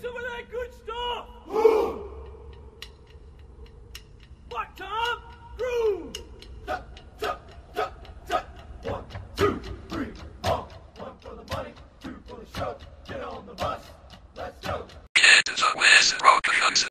some of that good stuff! what time?